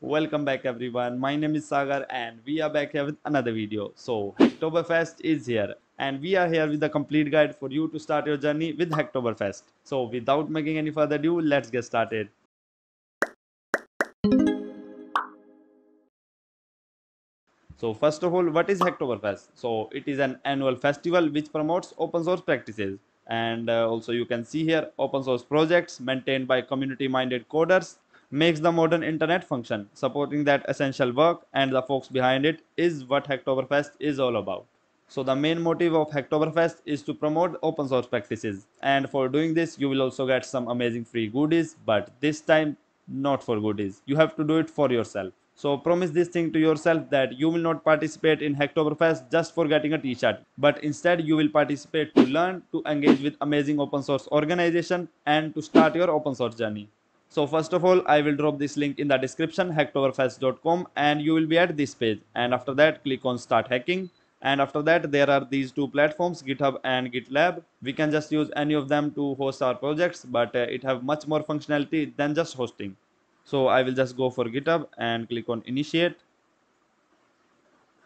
Welcome back everyone. My name is Sagar and we are back here with another video. So Hacktoberfest is here and we are here with a complete guide for you to start your journey with Hacktoberfest. So without making any further ado, let's get started. So first of all, what is Hacktoberfest? So it is an annual festival which promotes open source practices and uh, also you can see here open source projects maintained by community minded coders makes the modern internet function. Supporting that essential work and the folks behind it is what hacktoberfest is all about. So the main motive of hacktoberfest is to promote open source practices. And for doing this you will also get some amazing free goodies but this time not for goodies. You have to do it for yourself. So promise this thing to yourself that you will not participate in Hacktoberfest just for getting a t-shirt, but instead you will participate to learn, to engage with amazing open source organization and to start your open source journey. So first of all, I will drop this link in the description hacktoberfest.com and you will be at this page. And after that click on start hacking. And after that there are these two platforms github and gitlab. We can just use any of them to host our projects but uh, it have much more functionality than just hosting. So I will just go for github and click on initiate.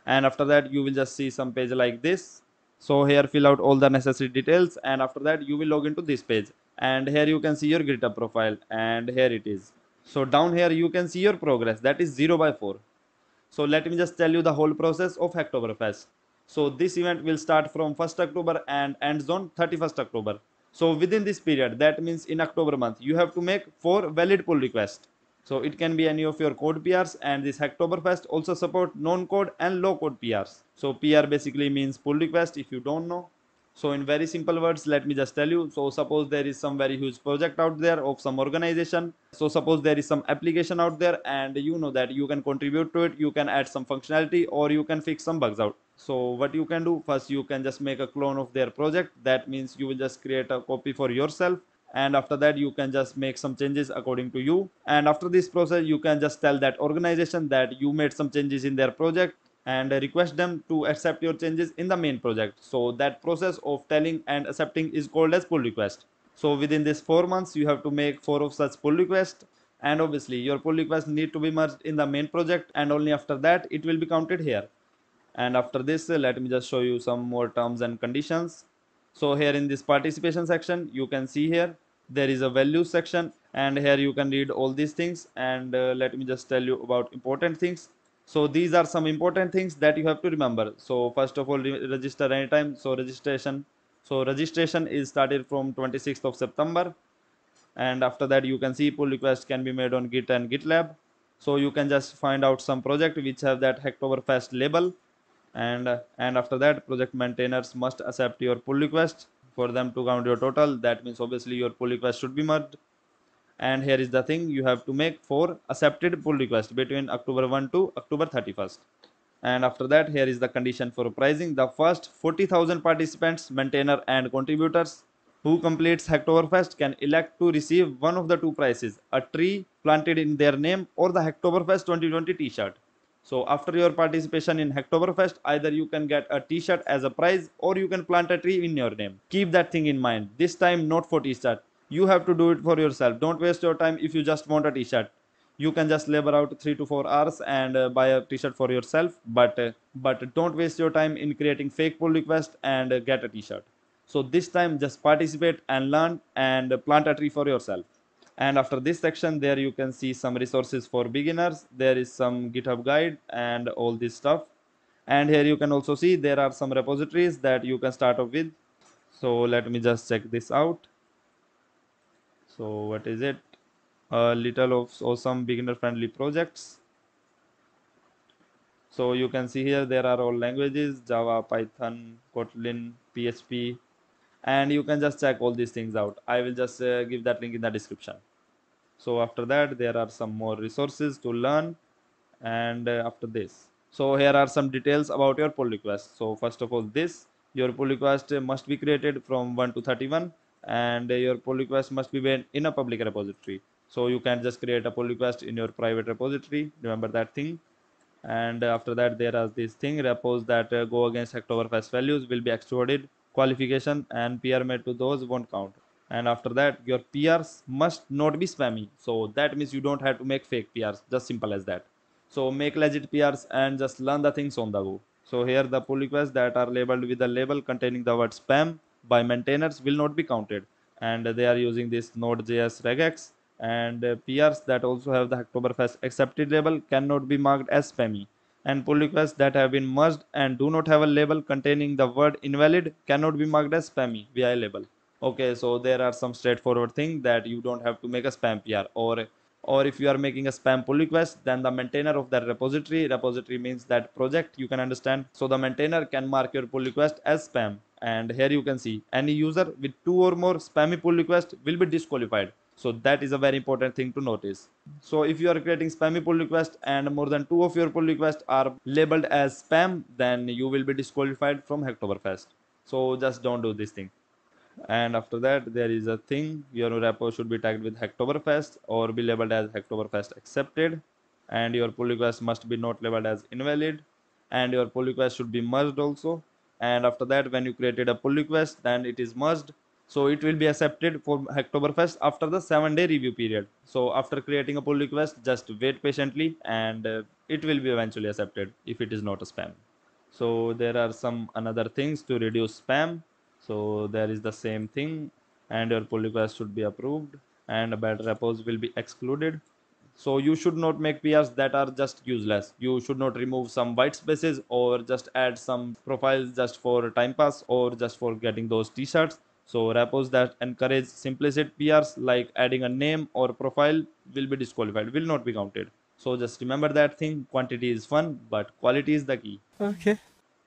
And after that you will just see some page like this. So here fill out all the necessary details. And after that you will log into this page and here you can see your github profile and here it is. So down here you can see your progress that is 0 by 4 so let me just tell you the whole process of Hacktoberfest. So this event will start from 1st October and ends on 31st October. So within this period that means in October month you have to make four valid pull requests. So it can be any of your code PRs and this Hacktoberfest also support non-code and low code PRs. So PR basically means pull request if you don't know. So in very simple words, let me just tell you. So suppose there is some very huge project out there of some organization. So suppose there is some application out there and you know that you can contribute to it. You can add some functionality or you can fix some bugs out. So what you can do first, you can just make a clone of their project. That means you will just create a copy for yourself and after that you can just make some changes according to you and after this process you can just tell that organization that you made some changes in their project and request them to accept your changes in the main project. So that process of telling and accepting is called as pull request. So within this four months you have to make four of such pull requests. And obviously your pull request need to be merged in the main project and only after that it will be counted here. And after this let me just show you some more terms and conditions. So here in this participation section you can see here there is a value section and here you can read all these things. And uh, let me just tell you about important things so these are some important things that you have to remember. So first of all re register anytime. So registration. So registration is started from 26th of september. And after that you can see pull request can be made on git and gitlab. So you can just find out some project which have that hacktoberfest label. And and after that project maintainers must accept your pull request. For them to count your total that means obviously your pull request should be merged and here is the thing you have to make four accepted pull requests between october 1 to october 31st and after that here is the condition for pricing the first 40000 participants maintainer and contributors who completes Hacktoberfest can elect to receive one of the two prizes a tree planted in their name or the Hacktoberfest 2020 t-shirt so after your participation in Hacktoberfest, either you can get a t-shirt as a prize or you can plant a tree in your name. Keep that thing in mind. This time not for t-shirt. You have to do it for yourself. Don't waste your time if you just want a t-shirt. You can just labor out 3 to 4 hours and uh, buy a t-shirt for yourself. But uh, but don't waste your time in creating fake pull request and uh, get a t-shirt. So this time just participate and learn and plant a tree for yourself and after this section there you can see some resources for beginners there is some github guide and all this stuff and here you can also see there are some repositories that you can start off with so let me just check this out so what is it? A little of awesome beginner friendly projects. So you can see here there are all languages java python kotlin php and you can just check all these things out. I will just uh, give that link in the description. So after that there are some more resources to learn. And uh, after this. So here are some details about your pull request. So first of all this. Your pull request must be created from 1 to 31 and your pull request must be made in a public repository. So you can just create a pull request in your private repository. Remember that thing. And after that there are this thing repos that uh, go against Hacktoberfest values will be excluded qualification and PR made to those won't count. And after that your prs must not be spammy. So that means you don't have to make fake prs just simple as that. So make legit prs and just learn the things on the go. So here the pull requests that are labeled with the label containing the word spam by maintainers will not be counted. And they are using this node.js regex and uh, prs that also have the Hacktoberfest accepted label cannot be marked as spammy. And pull requests that have been merged and do not have a label containing the word invalid cannot be marked as spammy via label. Okay so there are some straightforward thing that you don't have to make a spam pr or or if you are making a spam pull request then the maintainer of that repository repository means that project you can understand. So the maintainer can mark your pull request as spam and here you can see any user with two or more spammy pull request will be disqualified. So that is a very important thing to notice. So if you are creating spammy pull request and more than two of your pull requests are labeled as spam then you will be disqualified from hacktoberfest. So just don't do this thing. And after that there is a thing your repo should be tagged with hacktoberfest or be labeled as hacktoberfest accepted. And your pull request must be not labeled as invalid. And your pull request should be merged also and after that when you created a pull request then it is merged. So it will be accepted for hacktoberfest after the seven day review period. So after creating a pull request just wait patiently and uh, it will be eventually accepted if it is not a spam. So there are some another things to reduce spam. So there is the same thing and your pull request should be approved and a bad repos will be excluded so you should not make prs that are just useless. You should not remove some white spaces or just add some profiles just for time pass or just for getting those t-shirts. So repos that encourage simplicity prs like adding a name or profile will be disqualified will not be counted. So just remember that thing. Quantity is fun but quality is the key. Okay.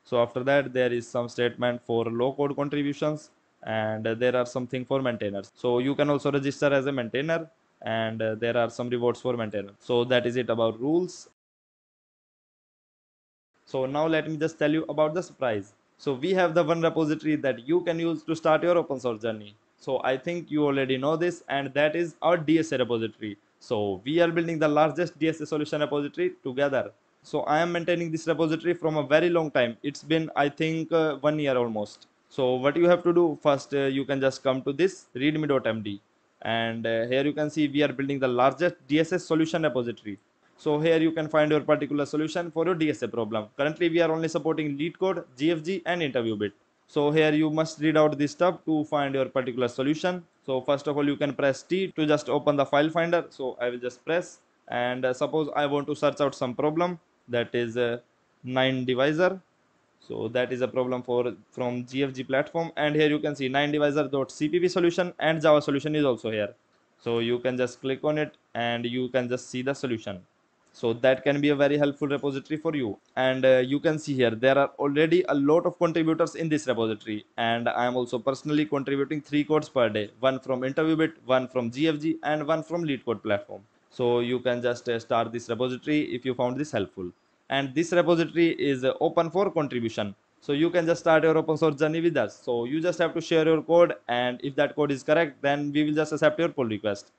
so after that there is some statement for low code contributions and there are something for maintainers. So you can also register as a maintainer and uh, there are some rewards for maintainer so that is it about rules. So now let me just tell you about the surprise. So we have the one repository that you can use to start your open source journey. So i think you already know this and that is our dsa repository. So we are building the largest dsa solution repository together. So i am maintaining this repository from a very long time. It's been i think uh, one year almost. So what you have to do first uh, you can just come to this readme.md and uh, here you can see we are building the largest dsa solution repository. So here you can find your particular solution for your dsa problem. Currently we are only supporting LeetCode gfg and interviewbit so here you must read out this stuff to find your particular solution. So first of all you can press t to just open the file finder. So i will just press. And uh, suppose i want to search out some problem. That is uh, 9 divisor so that is a problem for from gfg platform. And here you can see 9 divisor.cpp solution and java solution is also here. So you can just click on it and you can just see the solution. So that can be a very helpful repository for you. And uh, you can see here there are already a lot of contributors in this repository. And i am also personally contributing three codes per day. One from interviewbit one from gfg and one from LeetCode platform. So you can just uh, start this repository if you found this helpful and this repository is uh, open for contribution. So you can just start your open source journey with us. So you just have to share your code and if that code is correct then we will just accept your pull request